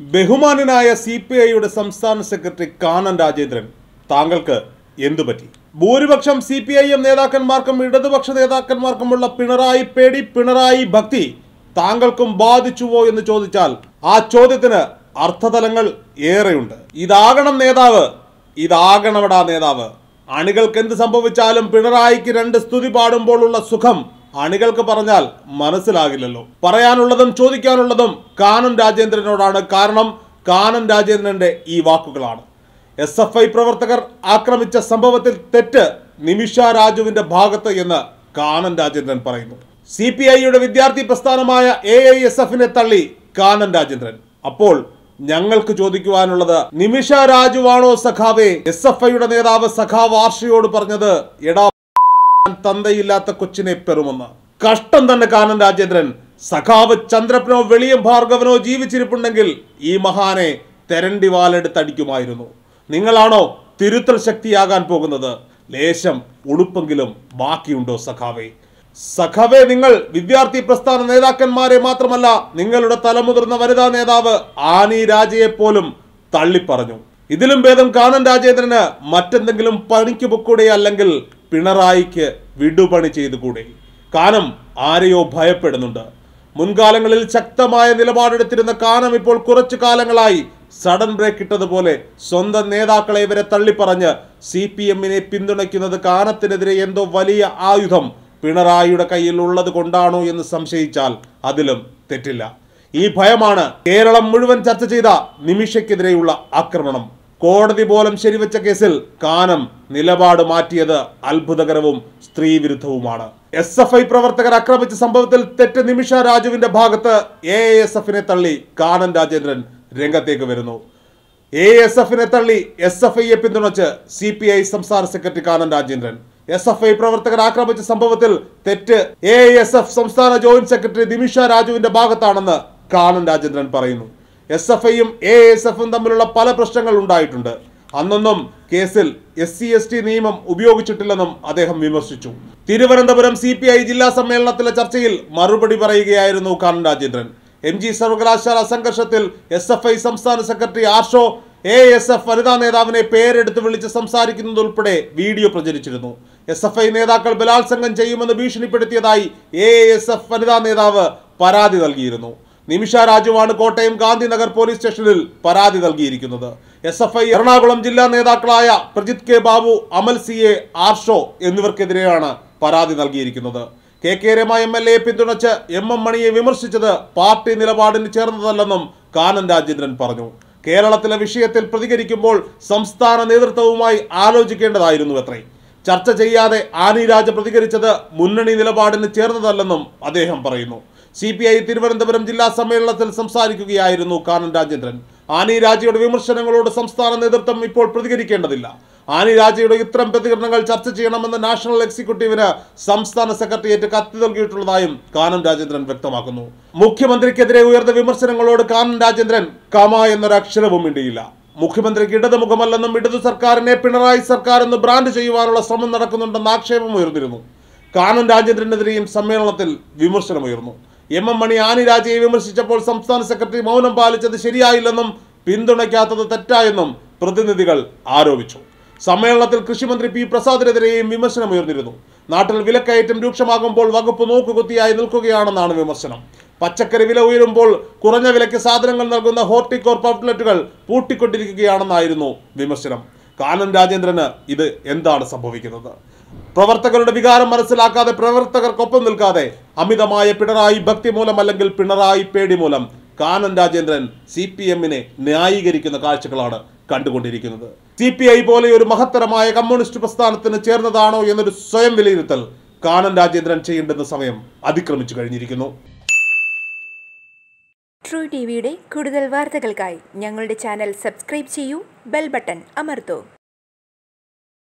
ബഹുമാനനായ C P ഐയുടെ സംസ്ഥാന സെക്രട്ടറി കാനൻ രാജേന്ദ്രൻ താങ്കൾക്ക് എന്തു പറ്റി? ഭൂരിപക്ഷം സി പി ഐ എം നേതാക്കന്മാർക്കും ഇടതുപക്ഷ നേതാക്കന്മാർക്കുമുള്ള പിണറായി പേടി പിണറായി ഭക്തി താങ്കൾക്കും ബാധിച്ചുവോ എന്ന് ചോദിച്ചാൽ ആ ചോദ്യത്തിന് അർത്ഥതലങ്ങൾ ഏറെയുണ്ട്. ഇതാകണം നേതാവ് ഇതാകണമടാ നേതാവ്. അണികൾക്ക് എന്ത് സംഭവിച്ചാലും പിണറായിക്ക് രണ്ട് സ്തുതി പാടുമ്പോഴുള്ള സുഖം അണികൾക്ക് പറഞ്ഞാൽ മനസ്സിലാകില്ലല്ലോ. പറയാനുള്ളതും ചോദിക്കാനുള്ളതും കാനം രാജേന്ദ്രനോടാണ്. കാരണം കാനം രാജേന്ദ്രന്റെ ഈ വാക്കുകളാണ്. എസ് എഫ് ഐ പ്രവർത്തകർ ആക്രമിച്ച സംഭവത്തിൽ തെറ്റ് നിമിഷ രാജുവിന്റെ ഭാഗത്ത് എന്ന് കാനം രാജേന്ദ്രൻ പറയുന്നു. സി പി ഐയുടെ വിദ്യാർത്ഥി പ്രസ്ഥാനമായ എ ഐ എസ് എഫിനെ തള്ളി കാനം രാജേന്ദ്രൻ. അപ്പോൾ ഞങ്ങൾക്ക് ചോദിക്കുവാനുള്ളത് നിമിഷ രാജുവാണോ സഖാവേ? എസ് എഫ് ഐയുടെ നേതാവ് സഖാവ് ആർഷയോട് പറഞ്ഞത് എടാ തന്തയില്ലാത്ത കൊച്ചിനെ പെറുമെന്ന്. കഷ്ടം തന്നെ കാനൻ രാജേന്ദ്രൻ. സഖാവ് ചന്ദ്രപ്പനോ വെളിയം ഭാർഗവനോ ജീവിച്ചിരിപ്പുണ്ടെങ്കിൽ ഈ മഹാനെ തെരണ്ടി വാലെടുത്തടിക്കുമായിരുന്നു. നിങ്ങളാണോ തിരുത്തൽ ശക്തിയാകാൻ പോകുന്നത്? ലേശം ഉടുപ്പെങ്കിലും ബാക്കിയുണ്ടോ സഖാവേ? സഖാവേ നിങ്ങൾ വിദ്യാർത്ഥി പ്രസ്ഥാന നേതാക്കന്മാരെ മാത്രമല്ല നിങ്ങളുടെ തലമുതിർന്ന വനിതാ നേതാവ് ആനി രാജയെ പോലും തള്ളിപ്പറഞ്ഞു. ഇതിലും ഭേദം കാനൻ രാജേന്ദ്രന് മറ്റെന്തെങ്കിലും പണിക്ക് പൊക്കൂടെ അല്ലെങ്കിൽ പിണറായിക്ക് വിടുപണി ചെയ്തുകൂടെ? കാനം ആരെയോ ഭയപ്പെടുന്നുണ്ട്. മുൻകാലങ്ങളിൽ ശക്തമായ നിലപാടെടുത്തിരുന്ന കാനം ഇപ്പോൾ കുറച്ചു കാലങ്ങളായി സഡൻ ബ്രേക്ക് ഇട്ടതുപോലെ സ്വന്തം നേതാക്കളെ ഇവരെ തള്ളിപ്പറഞ്ഞ് സി പി എമ്മിനെ പിന്തുണയ്ക്കുന്നത് കാനത്തിനെതിരെ എന്തോ വലിയ ആയുധം പിണറായിയുടെ കയ്യിൽ ഉള്ളത് കൊണ്ടാണോ എന്ന് സംശയിച്ചാൽ അതിലും തെറ്റില്ല. ഈ ഭയമാണ് കേരളം മുഴുവൻ ചർച്ച ചെയ്ത നിമിഷയ്ക്കെതിരെയുള്ള ആക്രമണം. കോടതി പോലും ശരിവെച്ച കേസിൽ കാനം നിലപാട് മാറ്റിയത് അത്ഭുതകരവും സ്ത്രീവിരുദ്ധവുമാണ്. എസ് എഫ് ഐ പ്രവർത്തകർ ആക്രമിച്ച സംഭവത്തിൽ തെറ്റ് നിമിഷ രാജുവിന്റെ ഭാഗത്ത് എ എസ് എഫിനെ തള്ളി കാനൻ രാജേന്ദ്രൻ രംഗത്തേക്ക് വരുന്നു. എ എസ് എഫിനെ തള്ളി എസ് എഫ് ഐയെ പിന്തുണച്ച് സി പി ഐ സംസ്ഥാന secretary Kanam Rajendran. S F I പ്രവർത്തകർ ആക്രമിച്ച സംഭവത്തിൽ തെറ്റ് എ എസ് എഫ് സംസ്ഥാന ജോയിന്റ് സെക്രട്ടറി നിമിഷ രാജുവിന്റെ ഭാഗത്താണെന്ന് കാനൻ രാജേന്ദ്രൻ പറയുന്നു. എസ് എഫ് ഐയും എ എസ് എഫും തമ്മിലുള്ള പല പ്രശ്നങ്ങൾ ഉണ്ടായിട്ടുണ്ട്. അന്നൊന്നും കേസിൽ എസ് സി എസ് ടി നിയമം ഉപയോഗിച്ചിട്ടില്ലെന്നും അദ്ദേഹം വിമർശിച്ചു. തിരുവനന്തപുരം സി പി ഐ ജില്ലാ സമ്മേളനത്തിലെ ചർച്ചയിൽ മറുപടി പറയുകയായിരുന്നു കാനൻ രാജേന്ദ്രൻ. എം. ജി. സർവകലാശാല സംഘർഷത്തിൽ എസ് എഫ് ഐ സംസ്ഥാന secretary Arsho A S F വനിതാ നേതാവിനെ പേരെടുത്ത് വിളിച്ച് സംസാരിക്കുന്നതുൾപ്പെടെ വീഡിയോ പ്രചരിച്ചിരുന്നു. എസ് എഫ് ഐ നേതാക്കൾ ബലാത്സംഗം ചെയ്യുമെന്ന് ഭീഷണിപ്പെടുത്തിയതായി എ എസ് എഫ് വനിതാ നേതാവ് പരാതി നൽകിയിരുന്നു. നിമിഷ രാജുവാണ് കോട്ടയം ഗാന്ധിനഗർ പോലീസ് സ്റ്റേഷനിൽ പരാതി നൽകിയിരിക്കുന്നത്. എസ് എഫ് ഐ എറണാകുളം ജില്ലാ നേതാക്കളായ Prajith K Babu Amal C A Arsho എന്നിവർക്കെതിരെയാണ് പരാതി നൽകിയിരിക്കുന്നത്. K K Rema M L എയെ പിന്തുണച്ച് എം എം മണിയെ വിമർശിച്ചത് പാർട്ടി നിലപാടിന് ചേർന്നതല്ലെന്നും കാനൻ രാജേന്ദ്രൻ പറഞ്ഞു. കേരളത്തിലെ വിഷയത്തിൽ പ്രതികരിക്കുമ്പോൾ സംസ്ഥാന നേതൃത്വവുമായി ആലോചിക്കേണ്ടതായിരുന്നു അത്രേ ചർച്ച ചെയ്യാതെ ആനി രാജ പ്രതികരിച്ചത് മുന്നണി നിലപാടിന് ചേർന്നതല്ലെന്നും അദ്ദേഹം പറയുന്നു. സി പി ഐ തിരുവനന്തപുരം ജില്ലാ സമ്മേളനത്തിൽ സംസാരിക്കുകയായിരുന്നു കാനൻ രാജേന്ദ്രൻ. ആനി രാജയുടെ വിമർശനങ്ങളോട് സംസ്ഥാന നേതൃത്വം ഇപ്പോൾ പ്രതികരിക്കേണ്ടതില്ല. ആനി രാജയുടെ ഇത്തരം പ്രതികരണങ്ങൾ ചർച്ച ചെയ്യണമെന്ന് നാഷണൽ എക്സിക്യൂട്ടീവിന് സംസ്ഥാന സെക്രട്ടേറിയറ്റ് കത്ത് നൽകിയിട്ടുള്ളതായും കാനൻ രാജേന്ദ്രൻ വ്യക്തമാക്കുന്നു. മുഖ്യമന്ത്രിക്കെതിരെ ഉയർന്ന വിമർശനങ്ങളോട് കാനൻ രാജേന്ദ്രൻ കമ എന്നൊരക്ഷരവും മിണ്ടിയില്ല. മുഖ്യമന്ത്രിക്ക് ഇടതുമുഖമല്ലെന്നും ഇടതു സർക്കാരിനെ പിണറായി സർക്കാർ എന്ന് ബ്രാൻഡ് ചെയ്യുവാനുള്ള ശ്രമം നടക്കുന്നുണ്ടെന്ന് ആക്ഷേപം ഉയർന്നിരുന്നു. കാനൻ രാജേന്ദ്രനെതിരെയും സമ്മേളനത്തിൽ വിമർശനമുയർന്നു. എം എം മണി ആനി രാജയെ വിമർശിച്ചപ്പോൾ സംസ്ഥാന സെക്രട്ടറി മൗനം പാലിച്ചത് ശരിയായില്ലെന്നും പിന്തുണയ്ക്കാത്തത് തെറ്റായെന്നും പ്രതിനിധികൾ ആരോപിച്ചു. സമ്മേളനത്തിൽ കൃഷിമന്ത്രി പി പ്രസാദിനെതിരെയും വിമർശനമുയർന്നിരുന്നു നാട്ടിൽ വിലക്കയറ്റം രൂക്ഷമാകുമ്പോൾ വകുപ്പ് നോക്കുകുത്തിയായി നിൽക്കുകയാണെന്നാണ് വിമർശനം. പച്ചക്കറി വില ഉയരുമ്പോൾ കുറഞ്ഞ വിലയ്ക്ക് സാധനങ്ങൾ നൽകുന്ന ഹോർട്ടിക്കോർപ്പ് ഔട്ട്ലെറ്റുകൾ പൂട്ടിക്കൊണ്ടിരിക്കുകയാണെന്നായിരുന്നു വിമർശനം. കാനൻ രാജേന്ദ്രന് ഇത് എന്താണ് സംഭവിക്കുന്നത്? പ്രവർത്തകരുടെ വികാരം മനസ്സിലാക്കാതെ പ്രവർത്തകർക്കൊപ്പം നിൽക്കാതെ അമിതമായ പിണറായി ഭക്തി മൂലം അല്ലെങ്കിൽ പിണറായി പേടി മൂലം കാനൻ രാജേന്ദ്രൻ സി പി എമ്മിനെ ന്യായീകരിക്കുന്ന കാഴ്ചകളാണ് കണ്ടുകൊണ്ടിരിക്കുന്നത്. സി പി ഐ പോലെ ഒരു മഹത്തരമായ കമ്മ്യൂണിസ്റ്റ് പ്രസ്ഥാനത്തിന് ചേർന്നതാണോ എന്നൊരു സ്വയം വിലയിരുത്തൽ കാനൻ രാജേന്ദ്രൻ ചെയ്യേണ്ടുന്ന സമയം അതിക്രമിച്ചു കഴിഞ്ഞിരിക്കുന്നു. ട്രൂ ടി വിയുടെ കൂടുതൽ വാർത്തകൾക്കായി ഞങ്ങളുടെ ചാനൽ സബ്സ്ക്രൈബ് ചെയ്യൂ ബെൽ ബട്ടൺ അമർത്തൂ.